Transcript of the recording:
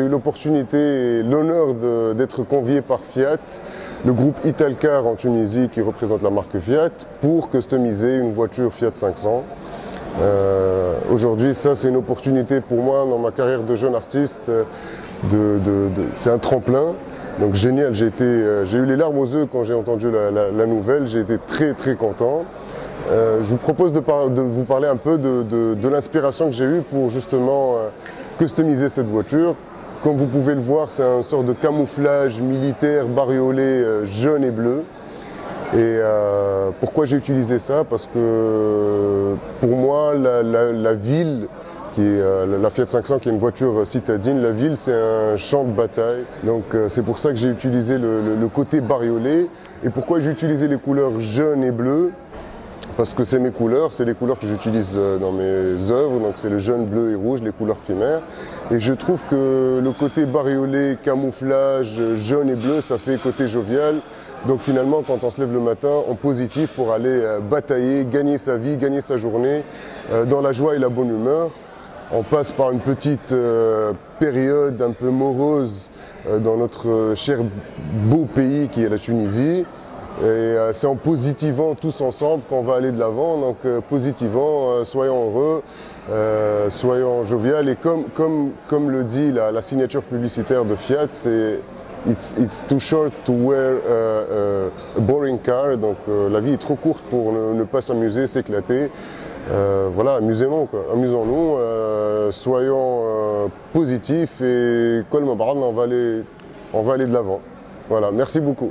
l'opportunité et l'honneur d'être convié par Fiat, le groupe Italcar en Tunisie qui représente la marque Fiat, pour customiser une voiture Fiat 500. Euh, aujourd'hui, ça c'est une opportunité pour moi dans ma carrière de jeune artiste. c'est un tremplin. Donc génial, j'ai euh, eu les larmes aux yeux quand j'ai entendu la, nouvelle, j'ai été très très content. Euh, je vous propose de, vous parler un peu de, l'inspiration que j'ai eue pour justement customiser cette voiture. Comme vous pouvez le voir, c'est un sort de camouflage militaire bariolé jaune et bleu. Et euh, pourquoi j'ai utilisé ça? Parce que pour moi, la, ville, qui est, euh, la Fiat 500 qui est une voiture citadine, la ville c'est un champ de bataille. Donc euh, c'est pour ça que j'ai utilisé le, côté bariolé. Et pourquoi j'ai utilisé les couleurs jaune et bleu? Parce que c'est mes couleurs, c'est les couleurs que j'utilise dans mes œuvres, donc c'est le jaune, bleu et rouge, les couleurs primaires. Et je trouve que le côté bariolé, camouflage, jaune et bleu, ça fait côté jovial. Donc finalement, quand on se lève le matin, en positif pour aller euh, batailler, gagner sa vie, gagner sa journée, euh, dans la joie et la bonne humeur. On passe par une petite euh, période un peu morose dans notre cher beau pays qui est la Tunisie. Et c'est en positivant tous ensemble qu'on va aller de l'avant. Donc positivant, soyons heureux, soyons jovial. Et comme, comme, comme le dit la, signature publicitaire de Fiat, c'est it's, it's too short to wear a, boring car. Donc euh, la vie est trop courte pour ne, pas s'amuser, s'éclater. Euh, voilà, amusons-nous, euh, soyons positifs et on va aller, on va aller de l'avant. Voilà, merci beaucoup.